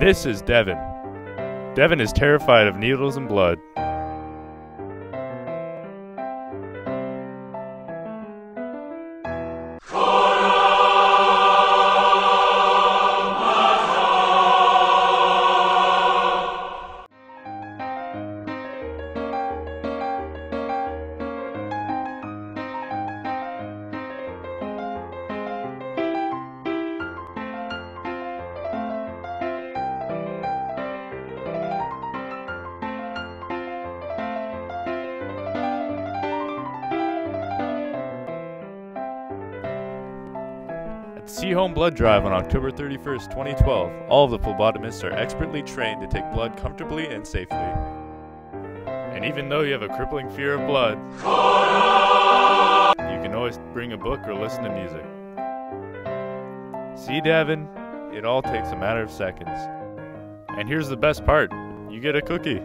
This is Devin. Devin is terrified of needles and blood. At the Sehome Blood Drive on October 31st, 2012, all of the phlebotomists are expertly trained to take blood comfortably and safely. And even though you have a crippling fear of blood, you can always bring a book or listen to music. See, Devin, it all takes a matter of seconds. And here's the best part you get a cookie.